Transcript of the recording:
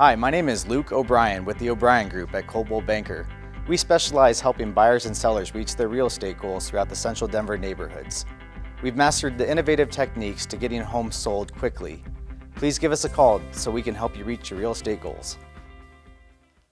Hi, my name is Luke O'Bryan with the O'Bryan Group at Coldwell Banker. We specialize helping buyers and sellers reach their real estate goals throughout the central Denver neighborhoods. We've mastered the innovative techniques to getting homes sold quickly. Please give us a call so we can help you reach your real estate goals.